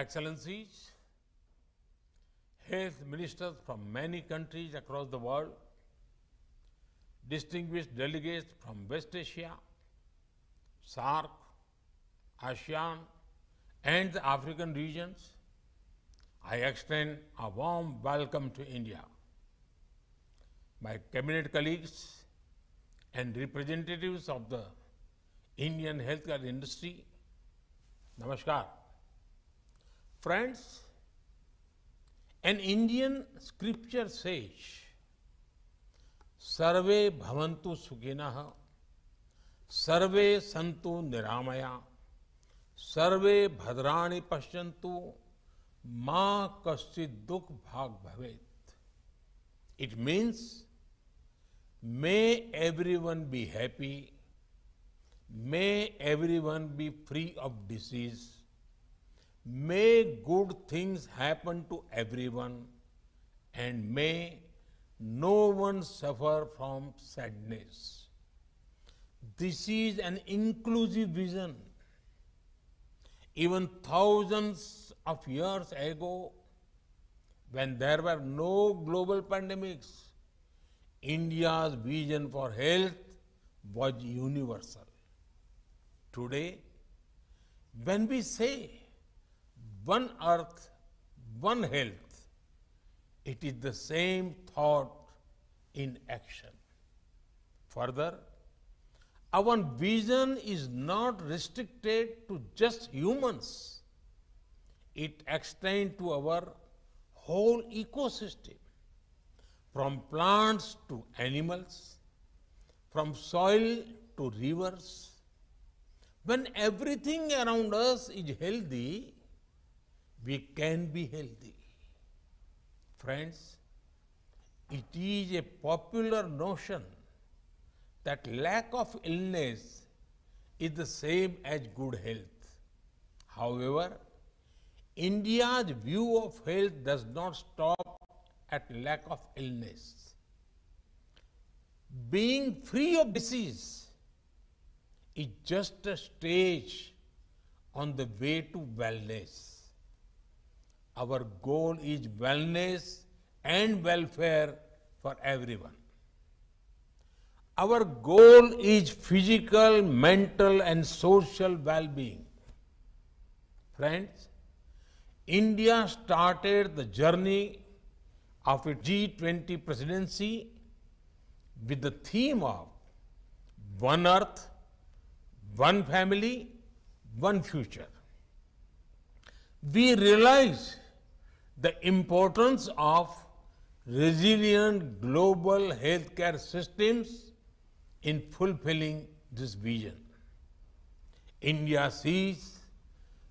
Excellencies, health ministers from many countries across the world, distinguished delegates from West Asia, SAARC, ASEAN, and the African regions, I extend a warm welcome to India. My cabinet colleagues and representatives of the Indian healthcare industry, Namaskar. Friends, an Indian scripture says, Sarve bhavantu sukhinah, Sarve santu niramaya, Sarve bhadrani pashyantu, Ma kaschit dukh bhag bhavet. It means, may everyone be happy, may everyone be free of disease, may good things happen to everyone, and may no one suffer from sadness. This is an inclusive vision. Even thousands of years ago, when there were no global pandemics, India's vision for health was universal. Today, when we say one earth, one health, it is the same thought in action. Further, our vision is not restricted to just humans. It extends to our whole ecosystem, from plants to animals, from soil to rivers. When everything around us is healthy, we can be healthy. Friends, it is a popular notion that lack of illness is the same as good health. However, India's view of health does not stop at lack of illness. Being free of disease is just a stage on the way to wellness. Our goal is wellness and welfare for everyone. Our goal is physical, mental, and social well being. Friends, India started the journey of its G20 presidency with the theme of One Earth, One Family, One Future. We realize the importance of resilient global healthcare systems in fulfilling this vision. India sees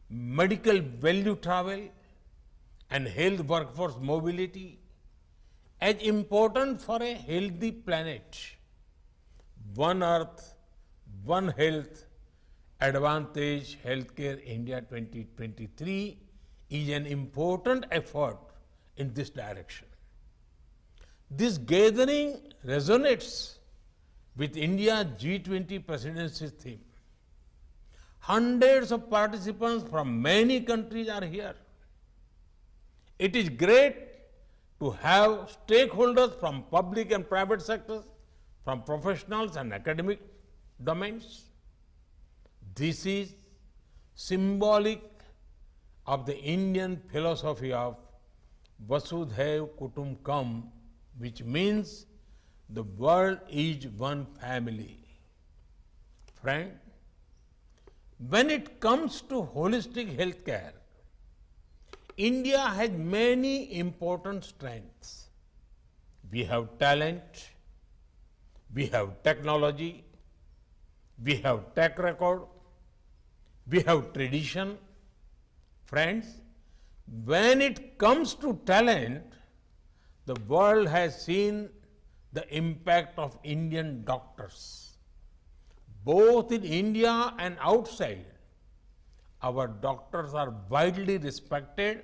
medical value travel and health workforce mobility as important for a healthy planet. One Earth, One Health, Advantage Healthcare India 2023 is an important effort in this direction. This gathering resonates with India's G20 presidency theme. Hundreds of participants from many countries are here. It is great to have stakeholders from public and private sectors, from professionals and academic domains. This is symbolic of the Indian philosophy of Vasudhaiv Kutumbakam, which means the world is one family. Friend, when it comes to holistic healthcare, India has many important strengths. We have talent, we have technology, we have tech record, we have tradition. Friends, when it comes to talent, the world has seen the impact of Indian doctors. Both in India and outside, our doctors are widely respected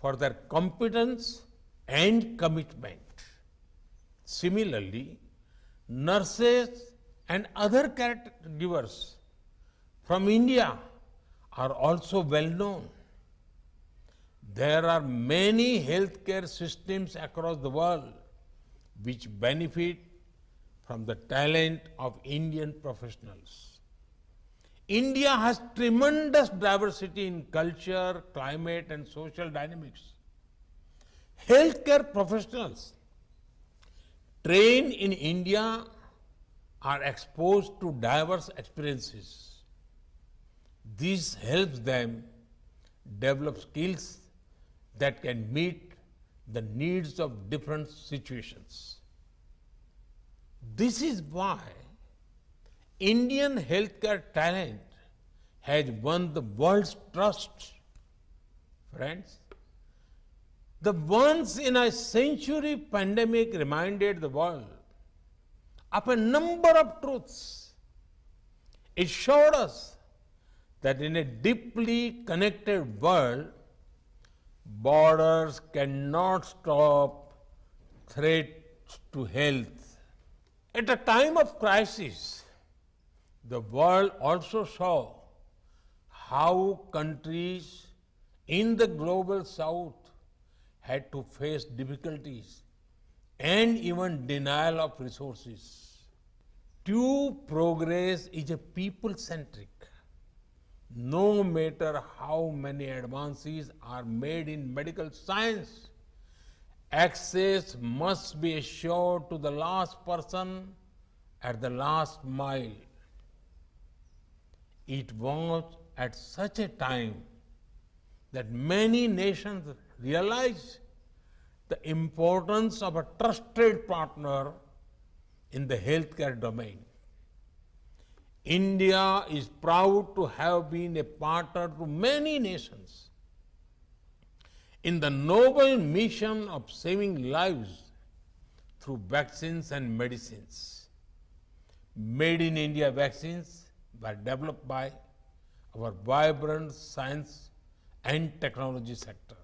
for their competence and commitment. Similarly, nurses and other caregivers from India are also well known. There are many healthcare systems across the world which benefit from the talent of Indian professionals. India has tremendous diversity in culture, climate, and social dynamics. Healthcare professionals trained in India are exposed to diverse experiences. This helps them develop skills that can meet the needs of different situations. This is why Indian healthcare talent has won the world's trust. Friends, the once in a century pandemic reminded the world of a number of truths. It showed us that in a deeply connected world, borders cannot stop threats to health. At a time of crisis, the world also saw how countries in the global south had to face difficulties and even denial of resources. True progress is a people centric. No matter how many advances are made in medical science, access must be assured to the last person at the last mile. It was at such a time that many nations realized the importance of a trusted partner in the healthcare domain. India is proud to have been a partner to many nations in the noble mission of saving lives through vaccines and medicines. Made in India vaccines were developed by our vibrant science and technology sector.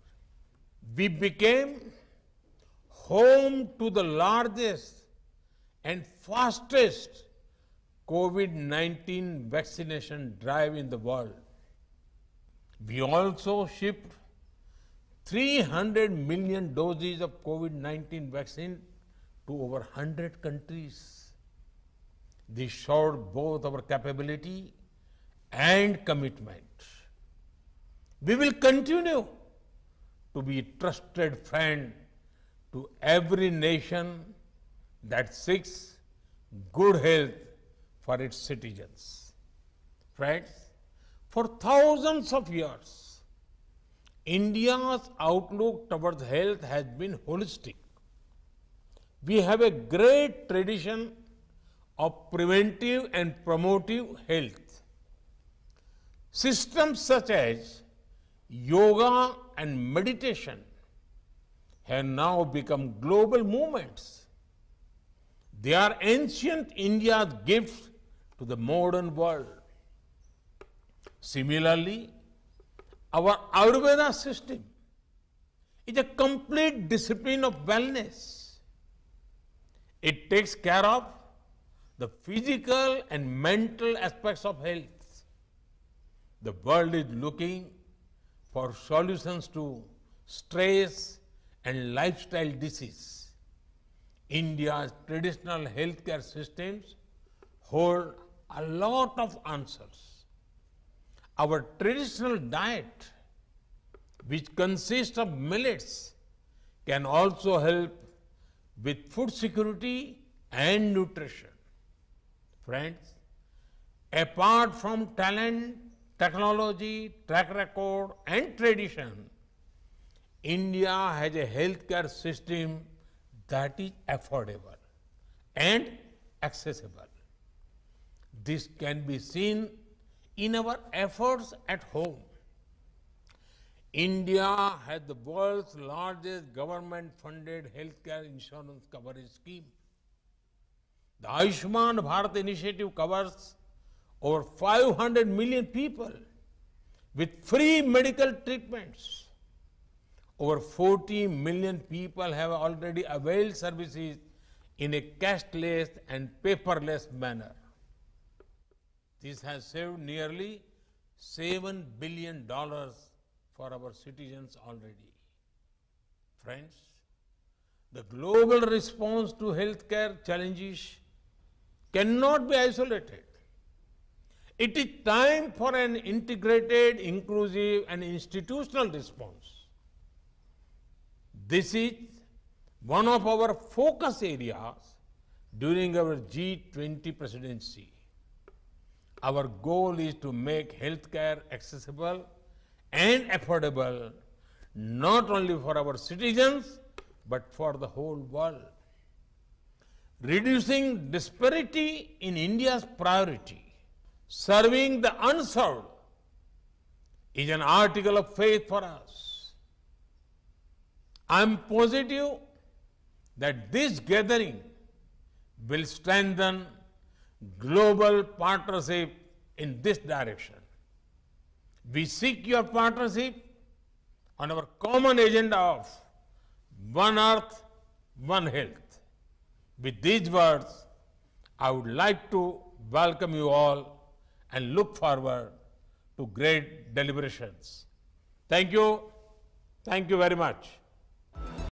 We became home to the largest and fastest COVID 19 vaccination drive in the world. We also shipped 300 million doses of COVID 19 vaccine to over 100 countries. This showed both our capability and commitment. We will continue to be a trusted friend to every nation that seeks good health for its citizens. Friends, for thousands of years, India's outlook towards health has been holistic. We have a great tradition of preventive and promotive health. Systems such as yoga and meditation have now become global movements. They are ancient India's gift to the modern world. Similarly, our Ayurveda system is a complete discipline of wellness. It takes care of the physical and mental aspects of health. The world is looking for solutions to stress and lifestyle disease. India's traditional healthcare systems hold a lot of answers. Our traditional diet, which consists of millets, can also help with food security and nutrition. Friends, apart from talent, technology, track record, and tradition, India has a healthcare system that is affordable and accessible. This can be seen in our efforts at home. India has the world's largest government funded healthcare insurance coverage scheme. The Ayushman Bharat initiative covers over 500 million people with free medical treatments. Over 40 million people have already availed services in a cashless and paperless manner. This has saved nearly $7 billion for our citizens already. Friends, the global response to healthcare challenges cannot be isolated. It is time for an integrated, inclusive, and institutional response. This is one of our focus areas during our G20 presidency. Our goal is to make healthcare accessible and affordable not only for our citizens but for the whole world. Reducing disparity in India's priority, serving the unserved, is an article of faith for us. I am positive that this gathering will strengthen global partnership in this direction. We seek your partnership on our common agenda of One Earth, One Health. With these words, I would like to welcome you all and look forward to great deliberations. Thank you. Thank you very much.